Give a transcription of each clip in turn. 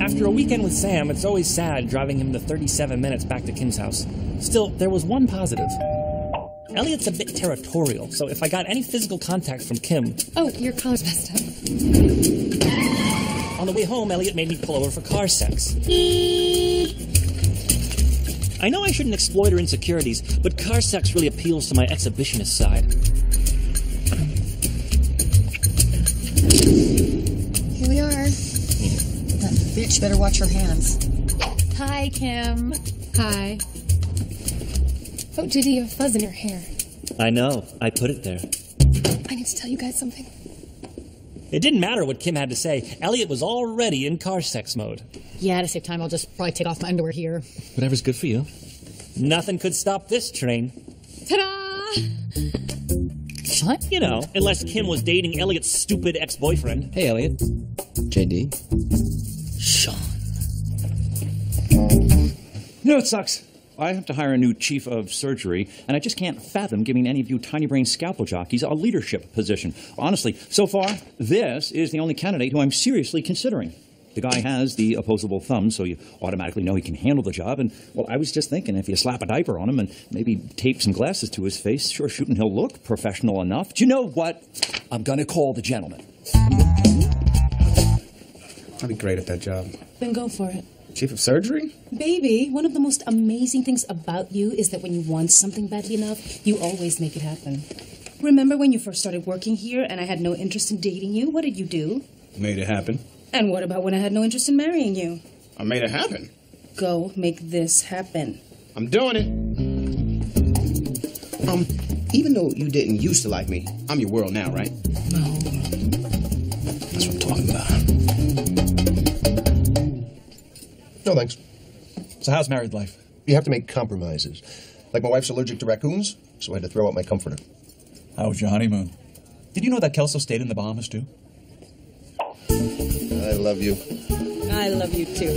After a weekend with Sam, it's always sad driving him the 37 minutes back to Kim's house. Still, there was one positive. Elliot's a bit territorial, so if I got any physical contact from Kim. Oh, your collar's messed up. On the way home, Elliot made me pull over for car sex. I know I shouldn't exploit her insecurities, but car sex really appeals to my exhibitionist side. Bitch better watch her hands. Hi, Kim. Hi. Oh, did you have fuzz in your hair. I know, I put it there. I need to tell you guys something. It didn't matter what Kim had to say, Elliot was already in car sex mode. Yeah, to save time, I'll just probably take off my underwear here. Whatever's good for you. Nothing could stop this train. Ta-da! What? You know, unless Kim was dating Elliot's stupid ex boyfriend. Hey, Elliot. JD. You know, it sucks. I have to hire a new chief of surgery, and I just can't fathom giving any of you tiny brain scalpel jockeys a leadership position. Honestly, so far, this is the only candidate who I'm seriously considering. The guy has the opposable thumb, so you automatically know he can handle the job. And, well, I was just thinking if you slap a diaper on him and maybe tape some glasses to his face, sure shooting he'll look professional enough. Do you know what? I'm going to call the gentleman. I'd be great at that job. Then go for it. Chief of surgery? Baby, one of the most amazing things about you is that when you want something badly enough, you always make it happen. Remember when you first started working here and I had no interest in dating you? What did you do? Made it happen. And what about when I had no interest in marrying you? I made it happen. Go make this happen. I'm doing it. Um, even though you didn't used to like me, I'm your world now, right? No. That's what I'm talking about. No thanks. So, how's married life? You have to make compromises. Like my wife's allergic to raccoons, so I had to throw out my comforter. How was your honeymoon? Did you know that Kelso stayed in the Bahamas too? I love you. I love you too.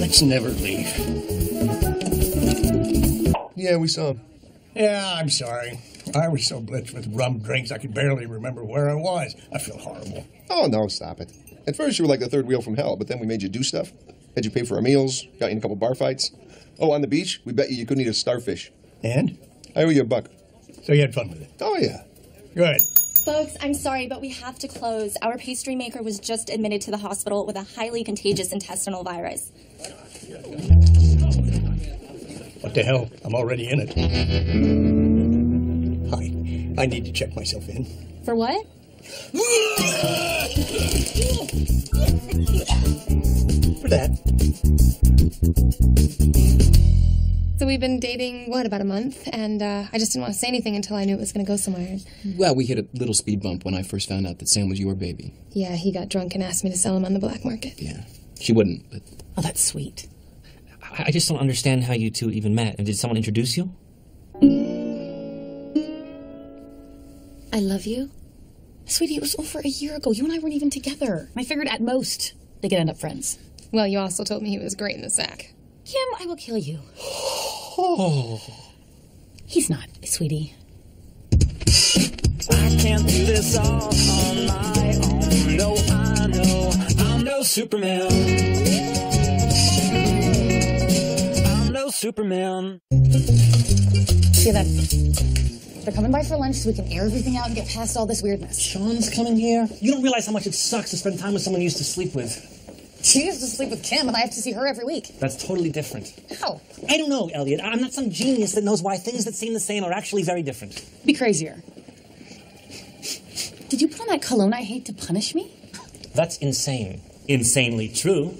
Let's never leave. Yeah, we saw him. Yeah, I'm sorry. I was so blitzed with rum drinks I could barely remember where I was. I feel horrible. Oh, no, stop it. At first, you were like the third wheel from hell, but then we made you do stuff. Had you pay for our meals, got you in a couple bar fights. Oh, on the beach, we bet you you couldn't eat a starfish. And? I owe you a buck. So you had fun with it? Oh, yeah. Good. Folks, I'm sorry, but we have to close. Our pastry maker was just admitted to the hospital with a highly contagious intestinal virus. What the hell? I'm already in it. Hi. I need to check myself in. For what? For that. So we've been dating, what, about a month? And uh, I just didn't want to say anything until I knew it was going to go somewhere. Well, we hit a little speed bump when I first found out that Sam was your baby. Yeah, he got drunk and asked me to sell him on the black market. Yeah. She wouldn't, but. Oh, that's sweet. I I just don't understand how you two even met. And did someone introduce you? I love you. Sweetie, it was over a year ago. You and I weren't even together. I figured at most they could end up friends. Well, you also told me he was great in the sack. Kim, I will kill you. Oh. He's not, sweetie. I can't do this all on my own. No, I know I'm no Superman. I'm no Superman. See that? They're coming by for lunch so we can air everything out and get past all this weirdness. Sean's coming here. You don't realize how much it sucks to spend time with someone you used to sleep with. She used to sleep with Kim, and I have to see her every week. That's totally different. How? I don't know, Elliot. I'm not some genius that knows why things that seem the same are actually very different. Be crazier. Did you put on that cologne I hate to punish me? That's insane. Insanely true.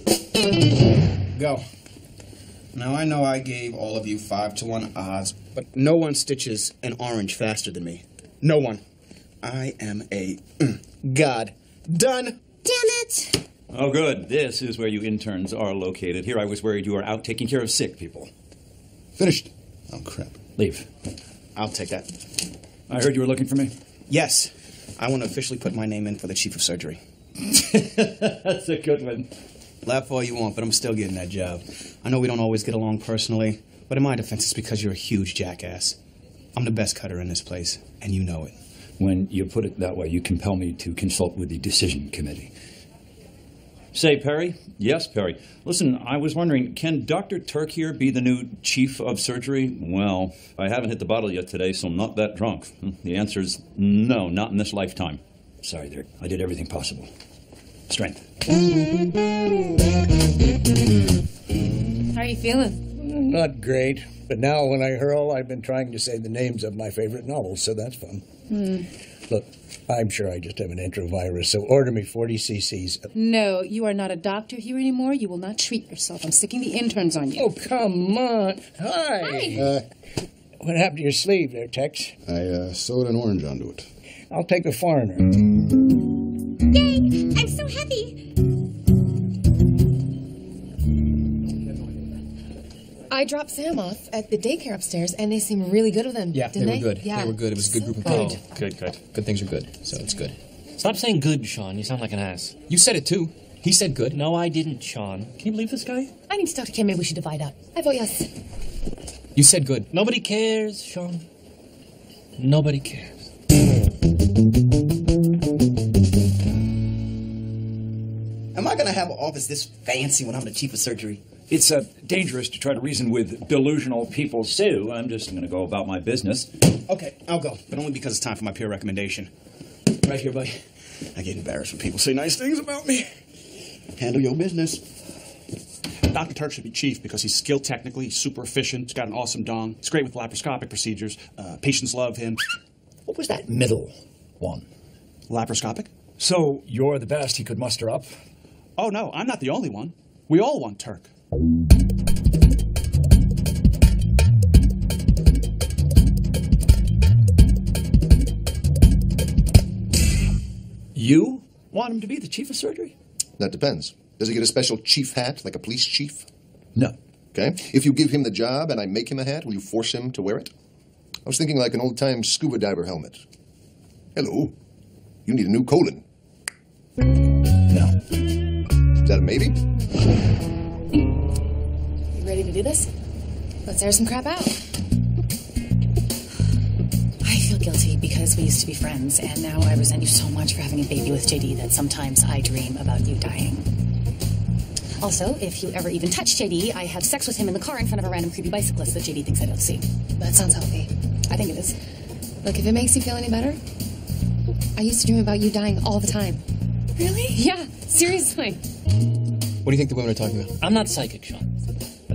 Go. Now, I know I gave all of you five to one odds, but no one stitches an orange faster than me. No one. I am a mm, god. Done. Damn it! Oh, good. This is where you interns are located. Here I was worried you were out taking care of sick people. Finished. Oh, crap. Leave. I'll take that. I heard you were looking for me. Yes. I want to officially put my name in for the chief of surgery. That's a good one. Laugh all you want, but I'm still getting that job. I know we don't always get along personally, but in my defense, it's because you're a huge jackass. I'm the best cutter in this place, and you know it. When you put it that way, you compel me to consult with the decision committee. Say, Perry? Yes, Perry. Listen, I was wondering, can Dr. Turk here be the new chief of surgery? Well, I haven't hit the bottle yet today, so I'm not that drunk. Hmm, the answer is no, not in this lifetime. Sorry, Dirk. I did everything possible. Strength. How are you feeling? Not great. But now when I hurl, I've been trying to say the names of my favorite novels, so that's fun. Hmm. Look, I'm sure I just have an enterovirus, so order me 40 cc's. No, you are not a doctor here anymore. You will not treat yourself. I'm sticking the interns on you. Oh, come on. Hi. Uh, What happened to your sleeve there, Tex? I uh, sewed an orange onto it. I'll take a foreigner. Yay! I dropped Sam off at the daycare upstairs, and they seem really good with him. Yeah, didn't they were good. Yeah. They were good. It was a good group of Oh, people. good, good. Good things are good, so it's good. Stop saying good, Sean. You sound like an ass. You said it too. He said good. No, I didn't, Sean. Can you believe this guy? I need to talk to Kim. Maybe we should divide up. I vote yes. You said good. Nobody cares, Sean. Nobody cares. Am I gonna have an office this fancy when I'm the chief of surgery? It's uh, dangerous to try to reason with delusional people, Sue. I'm just going to go about my business. Okay, I'll go, but only because it's time for my peer recommendation. Right here, buddy. I get embarrassed when people say nice things about me. Handle your business. Dr. Turk should be chief because he's skilled technically, he's super efficient, he's got an awesome dong, he's great with laparoscopic procedures, uh, patients love him. What was that middle one? Laparoscopic? So you're the best he could muster up? Oh, no, I'm not the only one. We all want Turk. You want him to be the chief of surgery? That depends. Does he get a special chief hat, like a police chief? No. Okay. If you give him the job and I make him a hat, will you force him to wear it? I was thinking like an old time scuba diver helmet. Hello. You need a new colon. No. Is that a maybe? You ready to do this? Let's air some crap out. I feel guilty because we used to be friends, and now I resent you so much for having a baby with JD that sometimes I dream about you dying. Also, if you ever even touch JD, I have sex with him in the car in front of a random creepy bicyclist that JD thinks I don't see. That sounds healthy. I think it is. Look, if it makes you feel any better, I used to dream about you dying all the time. Really? Yeah, seriously. What do you think the women are talking about? I'm not psychic, Sean.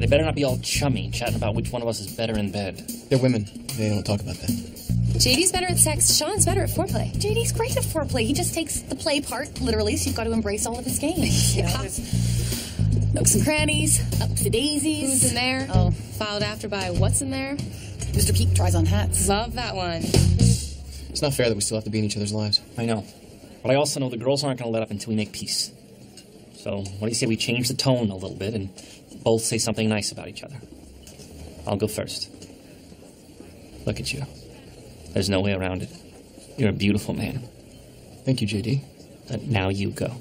But they better not be all chummy, chatting about which one of us is better in bed. They're women. They don't talk about that. JD's better at sex. Sean's better at foreplay. JD's great at foreplay. He just takes the play part literally, so you've got to embrace all of his games. yeah. Nooks and crannies, ups and daisies. Who's in there? Oh. Followed after by what's in there? Mr. Peak tries on hats. Love that one. It's not fair that we still have to be in each other's lives. I know. But I also know the girls aren't going to let up until we make peace. So, what do you say we change the tone a little bit and both say something nice about each other? I'll go first. Look at you. There's no way around it. You're a beautiful man. Thank you, JD. But now you go.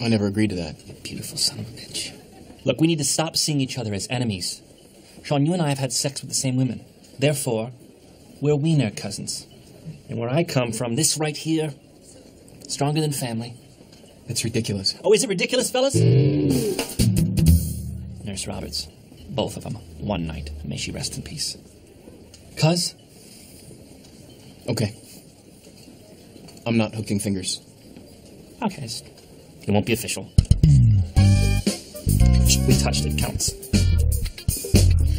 I never agreed to that. You beautiful son of a bitch. Look, we need to stop seeing each other as enemies. Sean, you and I have had sex with the same women. Therefore, we're wiener cousins. And where I come from, this right here, stronger than family. It's ridiculous. Oh, is it ridiculous, fellas? Nurse Roberts. Both of them. One night. May she rest in peace. Cuz? Okay. I'm not hooking fingers. Okay. It won't be official. We touched it, counts.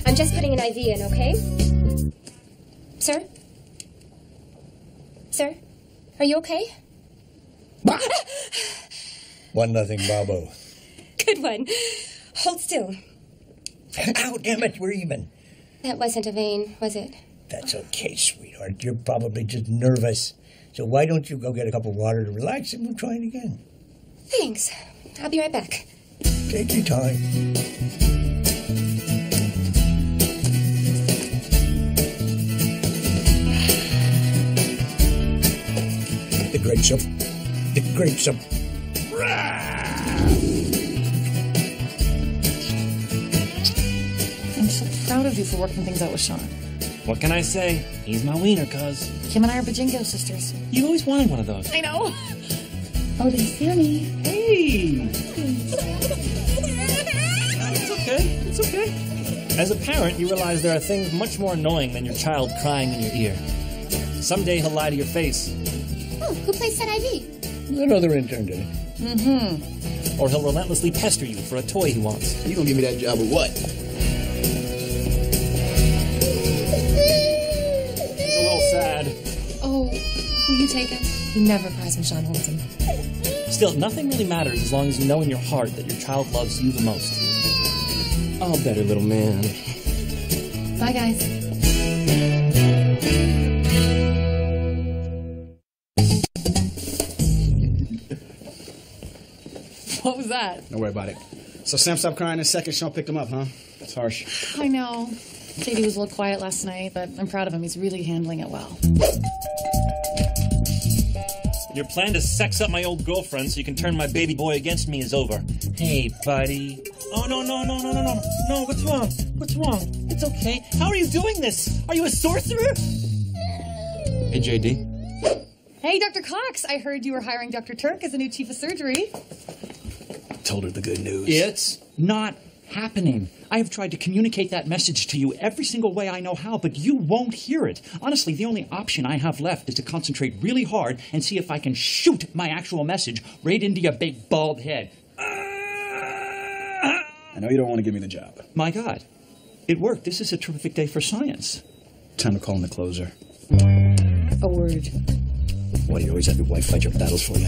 I'm just putting an IV in, okay? Sir? Sir? Are you okay? One nothing, Bobo. Good one. Hold still. Ow, oh, damn it, we're even. That wasn't a vein, was it? That's okay, sweetheart. You're probably just nervous. So why don't you go get a cup of water to relax and we'll try it again? Thanks. I'll be right back. Take your time. The grapes up. The grapes up. Of you for working things out with Sean. What can I say? He's my wiener, cuz. Kim and I are Bajingo sisters. You always wanted one of those. I know. Oh, did you see me? Hey! It's okay. It's okay. As a parent, you realize there are things much more annoying than your child crying in your ear. Someday he'll lie to your face, Oh, who plays Set IV? Another intern did it. Mm-hmm. or he'll relentlessly pester you for a toy he wants. You gonna give me that job or what? You take him? He never cries when Sean holds him. Still, nothing really matters as long as you know in your heart that your child loves you the most. I'll better little man. Bye, guys. What was that? Don't worry about it. So Sam stopped crying in a second. Sean picked him up, huh? That's harsh. I know. JD was a little quiet last night, but I'm proud of him. He's really handling it well. Your plan to sex up my old girlfriend so you can turn my baby boy against me is over. Hey, buddy. Oh, no, no, no, no, no, no. No, what's wrong? What's wrong? It's okay. How are you doing this? Are you a sorcerer? Hey, JD. Hey, Dr. Cox, I heard you were hiring Dr. Turk as a new chief of surgery. Told her the good news. It's not happening. I have tried to communicate that message to you every single way I know how, but you won't hear it. Honestly, the only option I have left is to concentrate really hard and see if I can shoot my actual message right into your big bald head. I know you don't want to give me the job. My God, it worked. This is a terrific day for science. Time to call in the closer. A word. Why do you always have your wife fight your battles for you?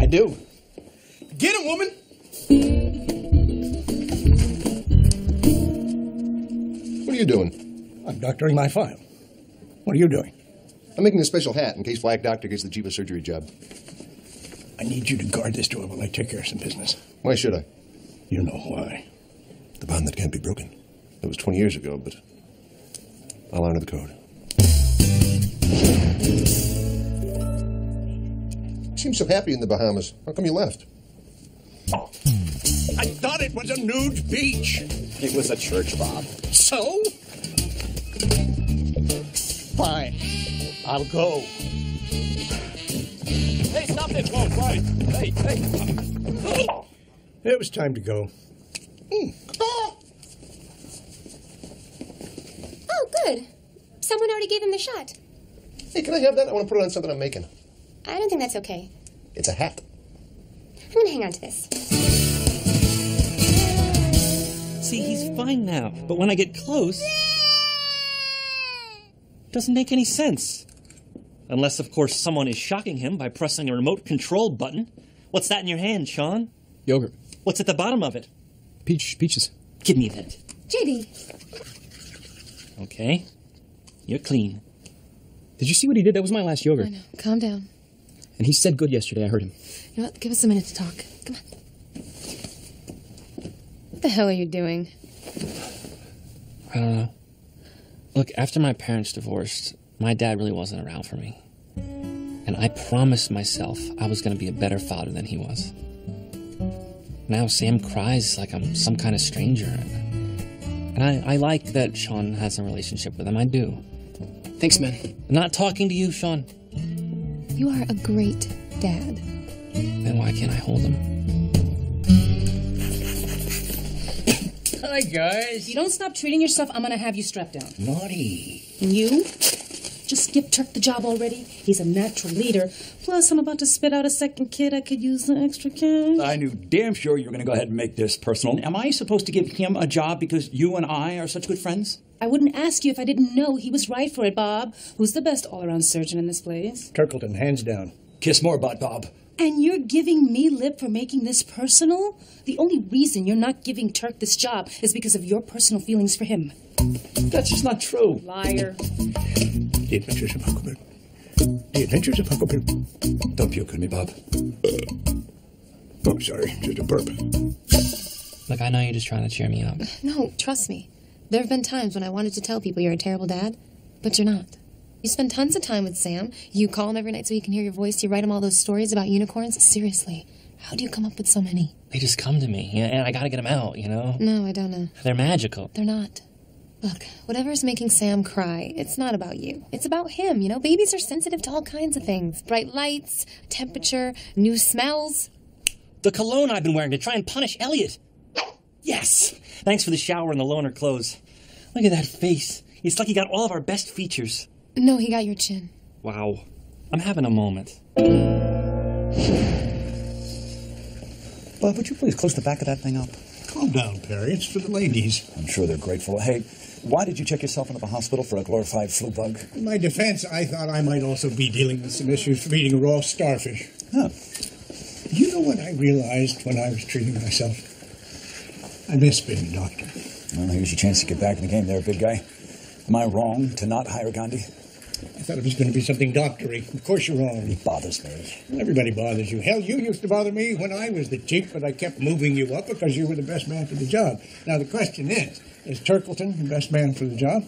I do. Get him, woman! You doing? I'm doctoring my file. What are you doing? I'm making a special hat in case Black Doctor gets the chief of surgery job. I need you to guard this door while I take care of some business. Why should I? You know why. The bond that can't be broken. That was 20 years ago, but I'll honor the code. You seem so happy in the Bahamas. How come you left? I thought it was a nude beach. It was a church, Bob. So? Fine. I'll go. Hey, stop it! Whoa, right. Hey, hey. It was time to go. Hmm. Oh, good. Someone already gave him the shot. Hey, can I have that? I want to put it on something I'm making. I don't think that's okay. It's a hat. I'm gonna hang on to this. See, he's fine now, but when I get close, doesn't make any sense. Unless, of course, someone is shocking him by pressing a remote control button. What's that in your hand, Sean? Yogurt. What's at the bottom of it? Peach, peaches. Give me that. JD, Okay. You're clean. Did you see what he did? That was my last yogurt. I know. Calm down. And he said good yesterday. I heard him. You know what? Give us a minute to talk. Come on. What the hell are you doing? I don't know. Look, after my parents divorced, my dad really wasn't around for me. And I promised myself I was going to be a better father than he was. Now Sam cries like I'm some kind of stranger. And I, I like that Sean has a relationship with him. I do. Thanks, man. I'm not talking to you, Sean. You are a great dad. Then why can't I hold him? Hi, guys. If you don't stop treating yourself, I'm gonna have you strapped down. Naughty. And you? Just give Turk the job already. He's a natural leader. Plus, I'm about to spit out a second kid. I could use the extra cash. I knew damn sure you were going to go ahead and make this personal. Am I supposed to give him a job because you and I are such good friends? I wouldn't ask you if I didn't know he was right for it, Bob. Who's the best all-around surgeon in this place? Turkleton, hands down. Kiss more butt, Bob. And you're giving me lip for making this personal? The only reason you're not giving Turk this job is because of your personal feelings for him. That's just not true. Liar. The Adventures of Huckleberry. The Adventures of Huckleberry. Don't puke on me, Bob. Oh, sorry. Just a burp. Look, I know you're just trying to cheer me up. No, trust me. There have been times when I wanted to tell people you're a terrible dad, but you're not. You spend tons of time with Sam. You call him every night so he can hear your voice. You write him all those stories about unicorns. Seriously, how do you come up with so many? They just come to me, and I gotta get them out, you know? No, I don't know. They're magical. They're not. Look, whatever's making Sam cry, it's not about you. It's about him. You know, babies are sensitive to all kinds of things bright lights, temperature, new smells. The cologne I've been wearing to try and punish Elliot. Yes! Thanks for the shower and the loaner clothes. Look at that face. It's like he got all of our best features. No, he got your chin. Wow. I'm having a moment. Bob, would you please close the back of that thing up? Calm down, Perry. It's for the ladies. I'm sure they're grateful. Hey, why did you check yourself into the hospital for a glorified flu bug? In my defense, I thought I might also be dealing with some issues from eating raw starfish. Huh. You know what I realized when I was treating myself? I miss being a doctor. Well, here's your chance to get back in the game there, big guy. Am I wrong to not hire Gandhi? I thought it was going to be something doctory. Of course you're wrong. He bothers me. Everybody bothers you. Hell, you used to bother me when I was the chief, but I kept moving you up because you were the best man for the job. Now the question is, is Turkleton the best man for the job?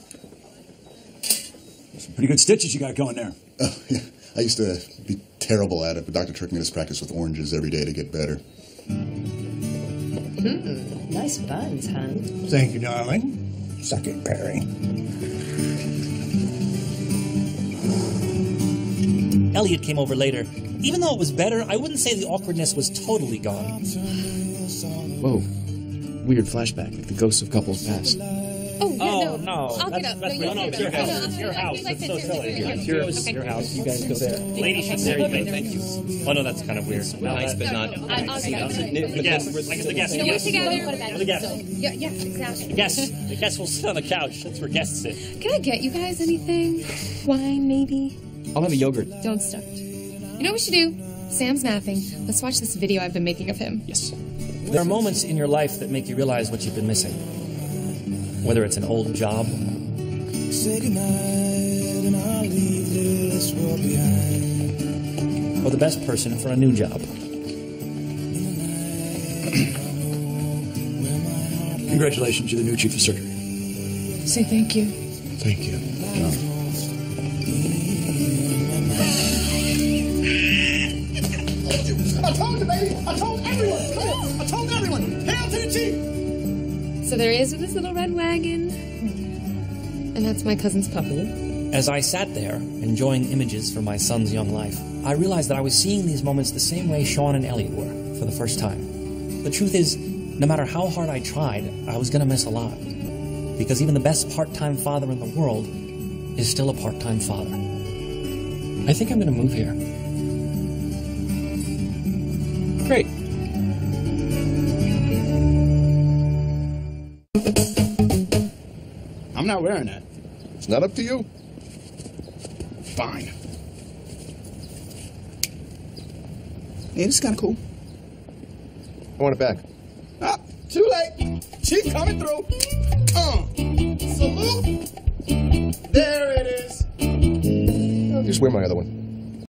Some pretty good stitches you got going there. Oh, yeah. I used to be terrible at it, but Dr. Turk made us practice with oranges every day to get better. Hmm, nice buns, hon. Thank you, darling. Suck it, Perry. Elliot came over later. Even though it was better, I wouldn't say the awkwardness was totally gone. Whoa. Weird flashback, like the ghosts of couples past. Oh, yeah, Oh, no. no. I'll That's- get up. that's no, No, it's your house. No, no, It's your house. you It's so sit silly. there. It's your- your house. You guys go there. Ladies should there you go. Thank you. Oh, no, that's kind of weird. No, Nice, but not. I- I'll get up. The guests. Like the guests. No, we're together. The guests. Yeah, yeah, exactly. The guests. The guests will sit on the couch. That's where guests sit. Can I get you guys anything? Wine, maybe? I'll have a yogurt. Don't start. You know what we should do? Sam's napping. Let's watch this video I've been making of him. Yes. There are moments in your life that make you realize what you've been missing. Whether it's an old job, Say goodnight and I'll leave this world behind. or the best person for a new job. Congratulations, you're the new chief of surgery. Say thank you. Thank you. I I told everyone. Come on. I told everyone. Hail to the chief. So there he is with his little red wagon. And that's my cousin's puppy. As I sat there, enjoying images from my son's young life, I realized that I was seeing these moments the same way Sean and Elliot were for the first time. The truth is, no matter how hard I tried, I was going to miss a lot. Because even the best part time father in the world is still a part time father. I think I'm going to move here. Great. I'm not wearing that. It's not up to you. Fine. Hey, this is kind of cool. I want it back. Ah, too late. Chief coming through. Uh, salute. There it is. I'll just wear my other one.